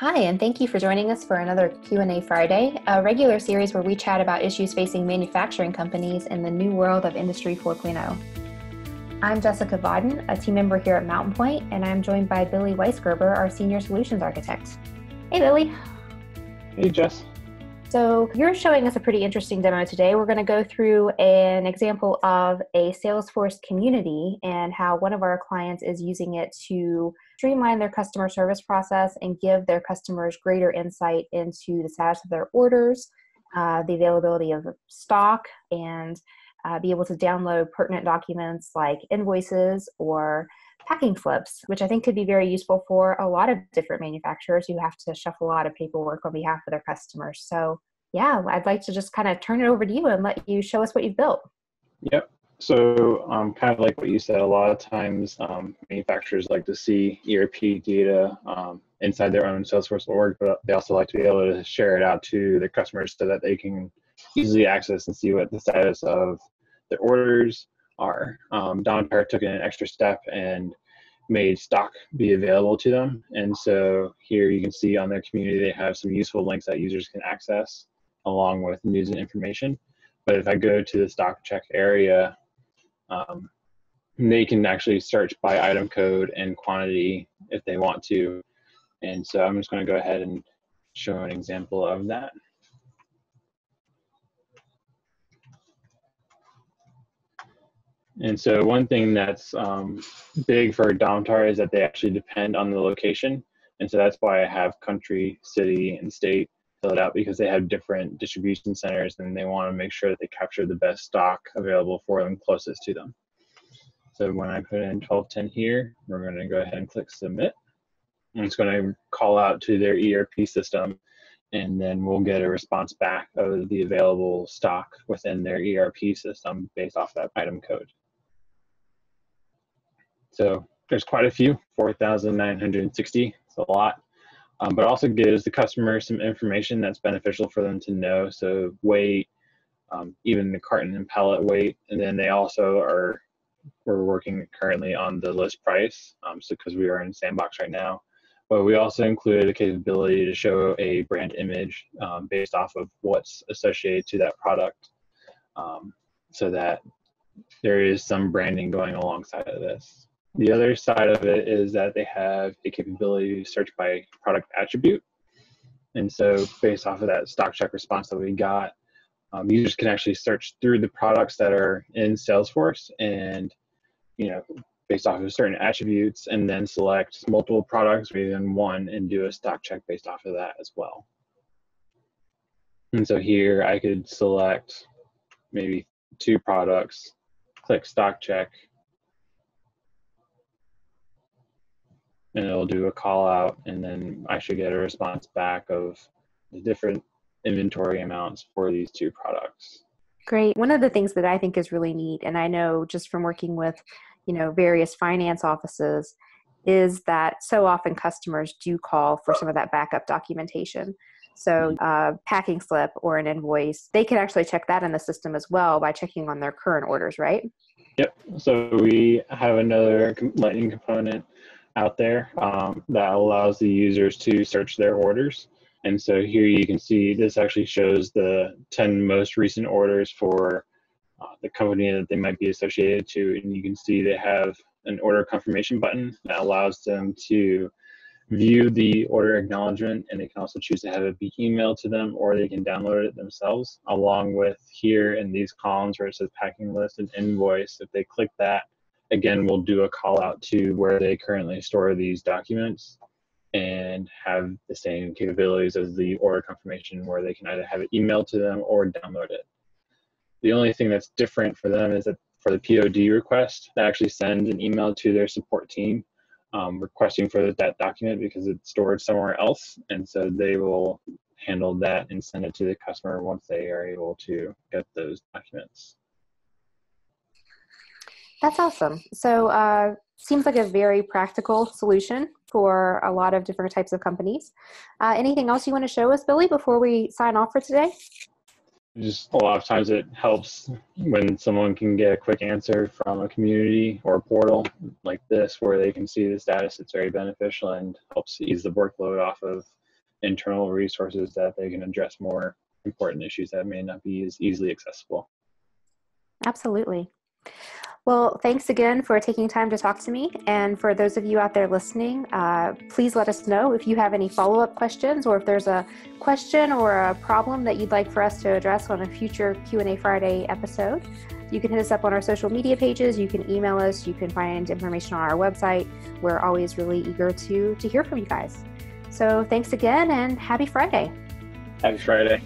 Hi, and thank you for joining us for another Q&A Friday, a regular series where we chat about issues facing manufacturing companies in the new world of Industry 4.0. I'm Jessica Vodden, a team member here at Mountain Point, and I'm joined by Billy Weisgerber, our Senior Solutions Architect. Hey, Billy. Hey, Jess. So, you're showing us a pretty interesting demo today. We're going to go through an example of a Salesforce community and how one of our clients is using it to streamline their customer service process and give their customers greater insight into the status of their orders, uh, the availability of stock, and uh, be able to download pertinent documents like invoices or packing slips, which I think could be very useful for a lot of different manufacturers who have to shuffle a lot of paperwork on behalf of their customers. So, yeah, I'd like to just kind of turn it over to you and let you show us what you've built. Yep. So, um, kind of like what you said, a lot of times um, manufacturers like to see ERP data um, inside their own Salesforce org, but they also like to be able to share it out to their customers so that they can easily access and see what the status of their orders, are. Um, Domtar took an extra step and made stock be available to them. And so here you can see on their community, they have some useful links that users can access along with news and information. But if I go to the stock check area, um, they can actually search by item code and quantity if they want to. And so I'm just going to go ahead and show an example of that. And so one thing that's um, big for Domtar is that they actually depend on the location. And so that's why I have country, city, and state filled out because they have different distribution centers and they want to make sure that they capture the best stock available for them closest to them. So when I put in 1210 here, we're going to go ahead and click submit. And it's going to call out to their ERP system and then we'll get a response back of the available stock within their ERP system based off that item code. So there's quite a few, 4,960. It's a lot. Um, but also gives the customer some information that's beneficial for them to know. So weight, um, even the carton and pallet weight, and then they also are we're working currently on the list price. Um, so because we are in sandbox right now, but we also included a capability to show a brand image um, based off of what's associated to that product, um, so that there is some branding going alongside of this. The other side of it is that they have a capability to search by product attribute. And so based off of that stock check response that we got, um, users can actually search through the products that are in Salesforce and, you know, based off of certain attributes and then select multiple products within one and do a stock check based off of that as well. And so here I could select maybe two products, click stock check, and it'll do a call out and then I should get a response back of the different inventory amounts for these two products. Great. One of the things that I think is really neat, and I know just from working with, you know, various finance offices, is that so often customers do call for some of that backup documentation. So, mm-hmm. uh, packing slip or an invoice, they can actually check that in the system as well by checking on their current orders, right? Yep. So we have another lightning component out there um, that allows the users to search their orders. And so here you can see this actually shows the 10 most recent orders for uh, the company that they might be associated to. And you can see they have an order confirmation button that allows them to view the order acknowledgement and they can also choose to have it be emailed to them or they can download it themselves along with here in these columns where it says packing list and invoice. If they click that, again, we'll do a call out to where they currently store these documents and have the same capabilities as the order confirmation where they can either have it emailed to them or download it. The only thing that's different for them is that for the POD request, they actually send an email to their support team um, requesting for that document because it's stored somewhere else. And so they will handle that and send it to the customer once they are able to get those documents. That's awesome. So, uh, seems like a very practical solution for a lot of different types of companies. Uh, anything else you want to show us, Billy, before we sign off for today? Just a lot of times it helps when someone can get a quick answer from a community or a portal like this where they can see the status. It's very beneficial and helps ease the workload off of internal resources that they can address more important issues that may not be as easily accessible. Absolutely. Well, thanks again for taking time to talk to me. And for those of you out there listening, uh, please let us know if you have any follow up questions or if there's a question or a problem that you'd like for us to address on a future Q&A Friday episode. You can hit us up on our social media pages. You can email us. You can find information on our website. We're always really eager to, to hear from you guys. So thanks again and happy Friday. Happy Friday.